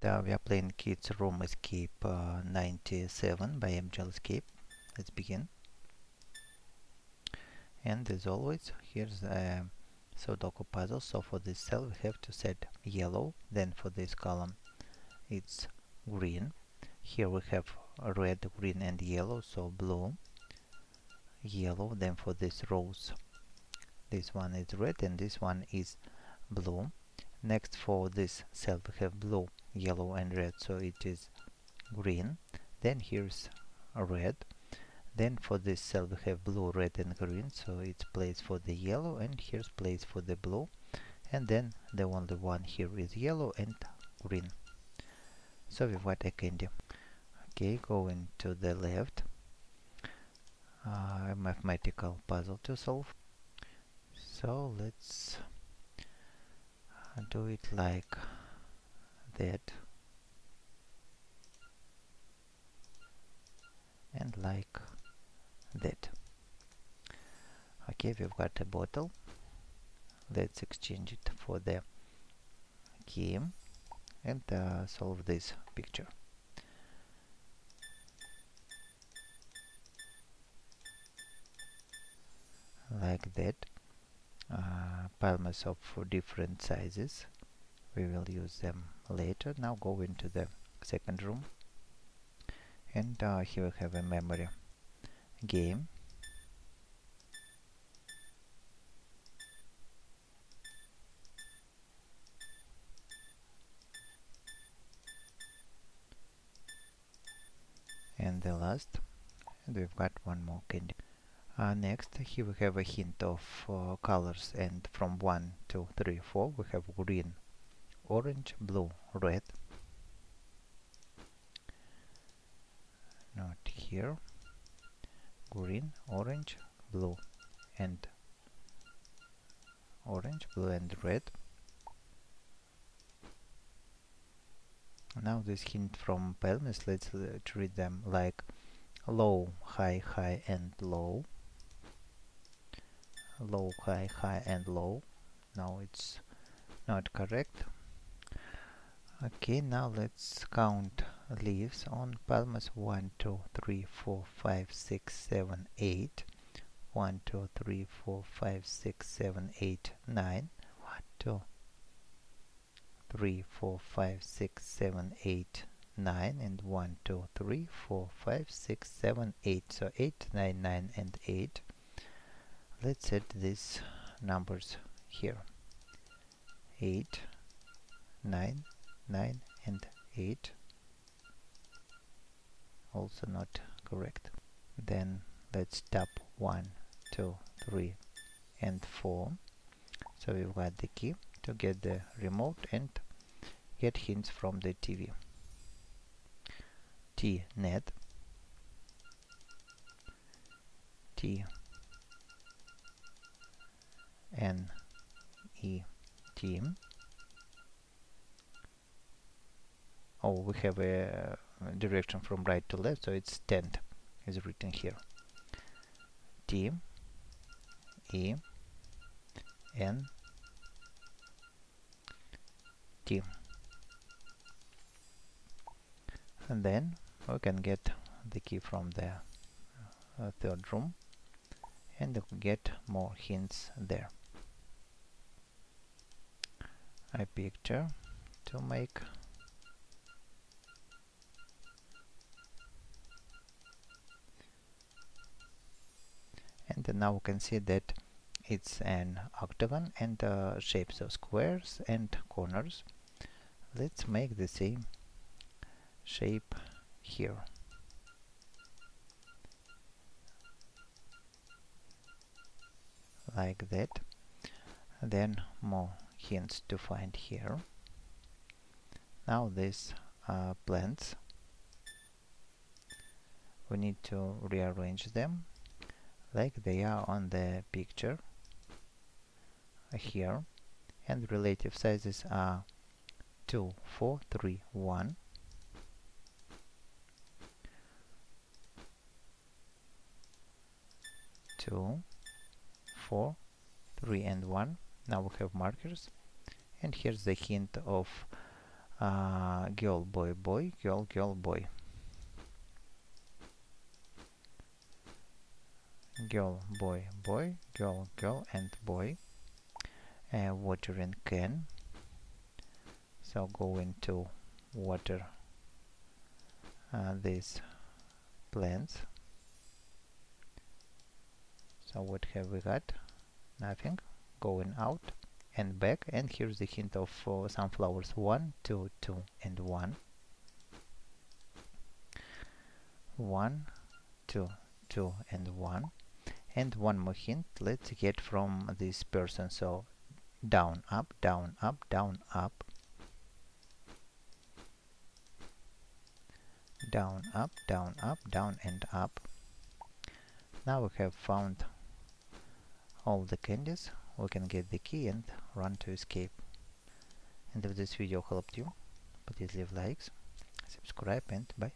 Uh, we are playing Kids Room Escape uh, 97 by Amgel Escape. Let's begin. And as always, here's a Sudoku puzzle. So for this cell we have to set yellow. Then for this column it's green. Here we have red, green and yellow. So blue, yellow. Then for this rows, this one is red and this one is blue. Next for this cell we have blue, yellow and red so it is green. Then here's red. Then for this cell we have blue red and green so it's place for the yellow and here's place for the blue. And then the only one here is yellow and green. So we've got a candy okay going to the left. Uh, a mathematical puzzle to solve. So let's do it like that. And like that. Okay we've got a bottle. Let's exchange it for the key and uh, solve this picture. Like that. Uh, palms of different sizes. We will use them later. Now go into the second room. And uh, here we have a memory game. And the last. And we've got one more candy uh, next here we have a hint of uh, colors and from 1 to 3 4 we have green orange blue red. Not here. Green orange blue and orange blue and red. Now this hint from Pelmis let's uh, treat them like low high high and low low high high and low. Now it's not correct. Okay now let's count leaves on palmas. 1 2 3 4 5 6 7 8 1 2 3 4 5 6 7 8 9 1 2 3 4 5 6 7 8 9 and 1 2 3 4 5 6 7 8 so 8 9 9 and 8 let's set these numbers here. 8 9 9 and 8 also not correct. Then let's tap 1 2 3 and 4 so we've got the key to get the remote and get hints from the TV T net. T N E team oh we have a direction from right to left so it's tent is written here. T E N T. And then we can get the key from the uh, third room and get more hints there a picture to make. And now we can see that it's an octagon and uh, shapes of squares and corners. Let's make the same shape here. Like that. Then more hints to find here. Now these uh, plants we need to rearrange them like they are on the picture here. And relative sizes are 2 4 3 1 2 4 3 and 1 now we have markers. And here's the hint of uh, girl boy boy girl girl boy. Girl boy boy girl girl and boy. Uh, watering can. So go into water uh, these plants. So what have we got? Nothing going out and back and here's the hint of uh, sunflowers 1 2 2 and 1 1 2 2 and 1 and one more hint let's get from this person. So down up down up down up. Down up down up down and up. Now we have found all the candies we can get the key and run to escape. And if this video. Helped you please leave likes subscribe and bye